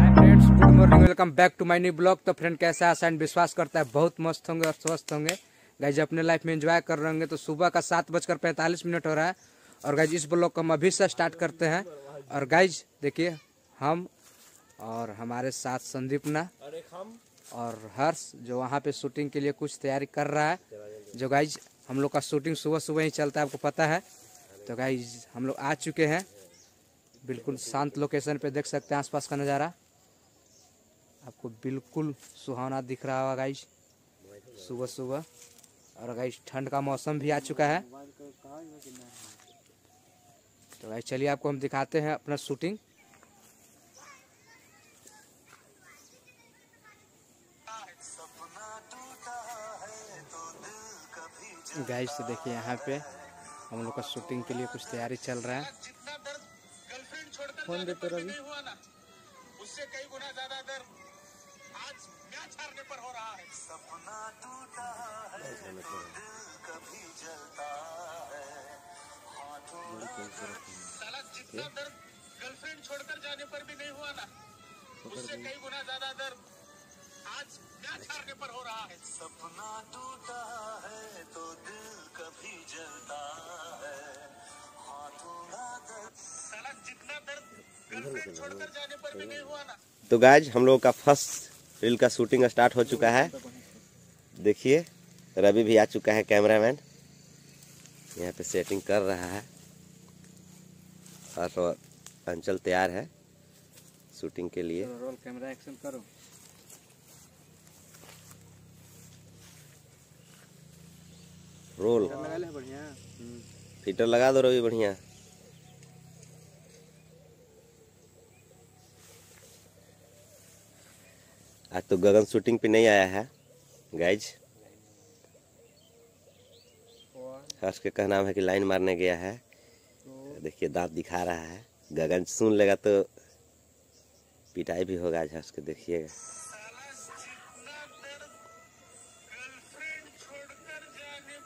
Hi friends good morning welcome back to my new blog तो friend कैसा है? And विश्वास करता है। बहुत मस्त होंगे और स्वस्थ होंगे। गाइज़ अपने लाइफ में एंजॉय कर रहे होंगे। तो सुबह का सात बजकर पैंतालीस मिनट हो रहा है। और गाइज़ इस ब्लॉग को हम अभी से स्टार्ट करते हैं। और गाइज़ देखिए, हम और हमारे साथ संदीप ना और हर्ष जो वहाँ पे शूटिंग के लिए कुछ तैयारी कर रहा है। जो गाइज़ हम लोग का शूटिंग सुबह सुबह ही चलता है, आपको पता है। तो गाइज़ हम लोग आ चुके हैं। बिल्कुल शांत लोकेशन पे देख सकते हैं आसपास का नज़ारा। आपको बिल्कुल सुहावना दिख रहा होगा गाइज़ सुबह सुबह। और गाइज़ ठंड का मौसम भी आ चुका है। तो गाइज़ चलिए आपको हम दिखाते हैं अपना शूटिंग गाइज़ तो देखिए यहाँ पे हम लोग का शूटिंग के लिए कुछ तैयारी चल रहा है। फ़ोन देते रवि उससे कई गुना ज़्यादा दर्द आज मैच हारने पर हो रहा है सपना टूटा है तो दिल कभी जलता है। साला जितना दर्द गर्लफ्रेंड छोड़कर जाने पर भी नहीं हुआ ना उससे कई गुना ज़्यादा दर्द आज हारने पर हो रहा है? सपना टूटा है तो दिल कभी जलता है। हाथों का दर्द। साला जितना दर्द गर्लफ्रेंड छोड़कर जाने पर भी नहीं हुआ ना। तो गाइज़ हम लोगों का फ़र्स्ट रील का शूटिंग स्टार्ट हो चुका है। देखिए रवि भी आ चुका है कैमरामैन यहाँ पे सेटिंग कर रहा है। और अंचल तैयार है शूटिंग के लिए। रोल कैमरा एक्शन करो। रोल फ़िल्टर लगा दो रवि बढ़िया। आज तो गगन शूटिंग पे नहीं आया है गाइज़ हर्ष के कहना है कि लाइन मारने गया है। देखिए, दांत दिखा रहा है। गगन सुन लेगा तो पिटाई भी होगा, आज हर्ष के देखिएगा। गर्लफ्रेंड छोड़कर जाने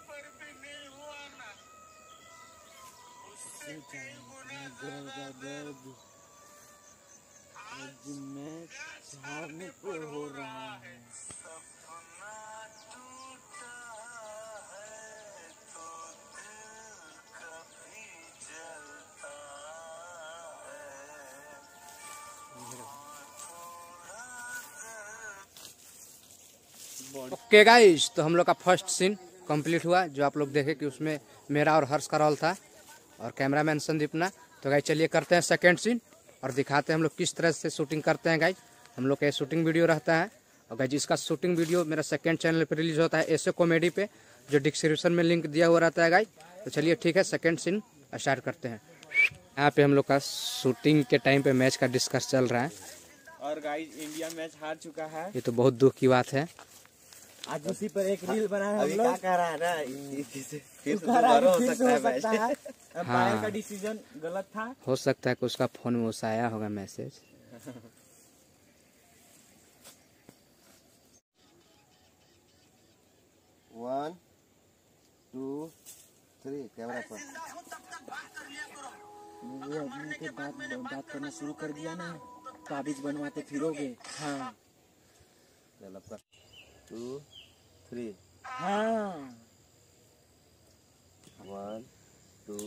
ओके गाइस तो हम लोग का फ़र्स्ट सीन कंप्लीट हुआ जो आप लोग देखे कि उसमें मेरा और हर्ष का रोल था और कैमरामैन संदीप ना। तो गाइस चलिए करते हैं सेकंड सीन और दिखाते हैं हम लोग किस तरह से शूटिंग करते हैं गाइस हम लोग का शूटिंग वीडियो रहता है और गाइस इसका शूटिंग वीडियो मेरा सेकेंड चैनल पर रिलीज़ होता है ऐसे कॉमेडी पे जो डिस्क्रिप्शन में लिंक दिया हुआ रहता है गाइस तो चलिए ठीक है सेकेंड सीन स्टार्ट करते हैं। यहाँ पे हम लोग का शूटिंग के टाइम पे मैच का डिस्कस चल रहा है। और गाइस इंडिया मैच हार चुका है। ये तो बहुत दुख की बात है। आज उसी पर एक रील बना है अभी हम क्या लोग कह रहा है ना फिर से कह दोबारा हो सकता है हो अंपायर हाँ। का डिसीज़न गलत था। हो सकता है कि उसका फ़ोन में उस आया होगा message one two three camera पर। ये आदमी के बात बात करना शुरू कर दिया ना। ताबीज बनवाते फिरोगे। हाँ। टू थ्री हाँ। वन टू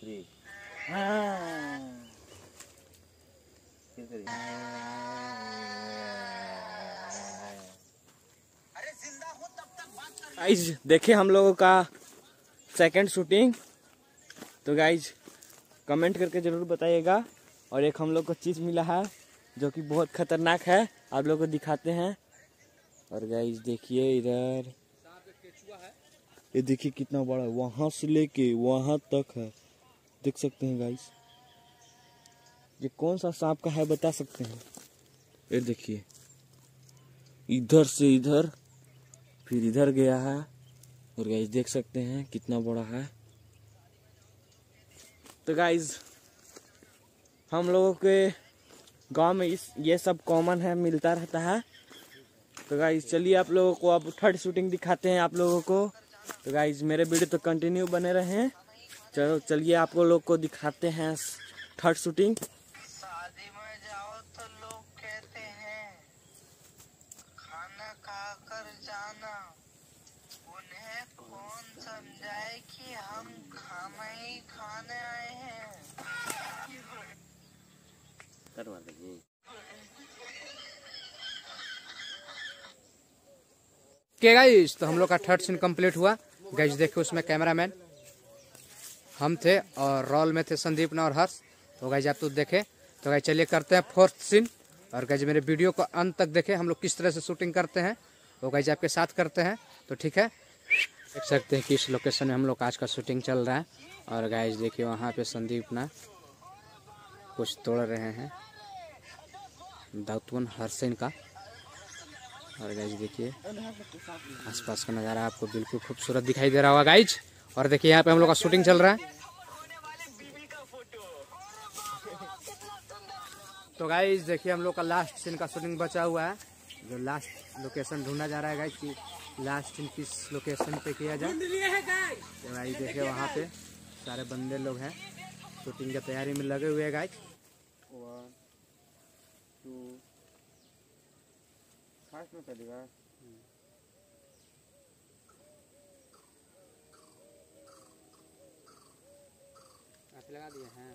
थ्री हाँ? फिर करिए गाइज़ देखे हम लोगों का सेकंड शूटिंग तो गाइज़ कमेंट करके ज़रूर बताइएगा। और एक हम लोग को चीज़ मिला है जो कि बहुत खतरनाक है। आप लोग को दिखाते हैं। और गाइस देखिए इधर। ये देखिए कितना बड़ा है। वहाँ से लेके वहाँ तक है। देख सकते हैं गाइस ये कौन सा सांप का है बता सकते हैं? ये देखिए। इधर से इधर, फिर इधर गया है। और गाइस देख सकते हैं कितना बड़ा है। तो गाइज़ हम लोगों के गाँव में इस, ये सब कॉमन है, मिलता रहता है। तो गाइज़ चलिए आप लोगों को अब थर्ड शूटिंग दिखाते हैं आप लोगों को। तो गाइज़ मेरे वीडियो तो कंटिन्यू बने रहे। चलो चलिए आप लोग को दिखाते हैं थर्ड शूटिंग शादी में जाओ तो लोग कहते हैं खाना खाकर जाना उन्हें कौन समझाए कि हम खाना ही खाने आए हैं के गाइस तो हम लोग का थर्ड सीन कंप्लीट हुआ। गाइस देखिए उसमें कैमरामैन हम थे और रोल में थे संदीप ने और हर्ष। तो गाइस आप तो देखे। तो गाइस चलिए करते हैं फोर्थ सीन और गाइस मेरे वीडियो को अंत तक देखे। हम लोग किस तरह से शूटिंग करते हैं। वो गाइस आपके साथ करते हैं। तो ठीक है। देख सकते हैं कि इस लोकेशन में हम लोग आज का शूटिंग चल रहा है। और गाइस देखिए वहाँ पे संदीप ना कुछ तोड़ रहे हैं। दाऊदपुर हरसेन का और गाइज़ देखिए, आसपास का नज़ारा आपको बिल्कुल खूबसूरत दिखाई दे रहा होगा गाइज़ और देखिए, यहाँ पे हम लोग का शूटिंग चल रहा है। तो गाइज़ देखिए, हम लोग का लास्ट सीन का शूटिंग बचा हुआ है। जो लास्ट लोकेशन ढूंढा जा रहा है गाइज़ कि लास्ट सीन किस लोकेशन पे किया जाए। तो गाइज़ देखिए, वहाँ पे सारे बंदे लोग हैं। शूटिंग की तैयारी में लगे हुए हैं गाइज़ टू फास्ट में चलेगा लगा दिए हैं।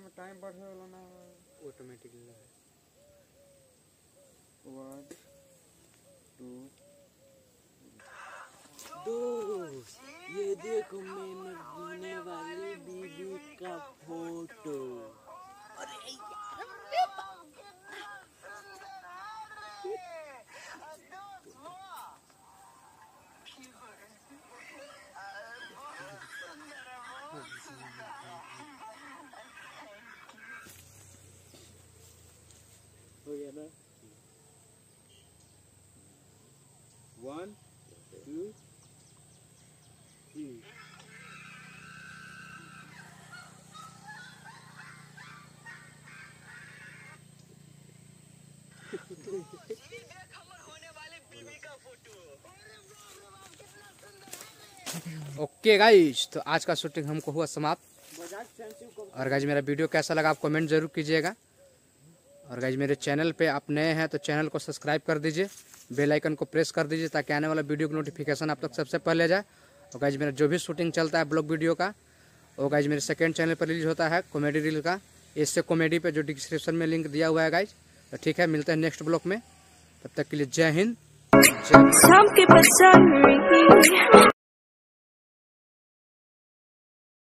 में टाइम बढ़े वाला ना। ऑटोमेटिकली वन टू दोस्त ये देखो मैं मरने वाली बीबी का फ़ोटो हो ओके गाइज़ तो आज का शूटिंग हमको हुआ समाप्त। और गाइज़ मेरा वीडियो कैसा लगा आप कमेंट ज़रूर कीजिएगा। और गाइज़ मेरे चैनल पे आप नए हैं तो चैनल को सब्सक्राइब कर दीजिए, बेल आइकन को प्रेस कर दीजिए ताकि आने वाला वीडियो की नोटिफिकेशन आप तक सबसे पहले जाए। और गाइज़ मेरा जो भी शूटिंग चलता है ब्लॉग वीडियो का वो गाइज़ मेरे सेकेंड चैनल पर रिलीज़ होता है कॉमेडी रील का, इससे कॉमेडी पर जो डिस्क्रिप्शन में लिंक दिया हुआ है गाइज़ तो ठीक है, मिलते हैं नेक्स्ट ब्लॉग में। तब तक के लिए जय हिंद, जय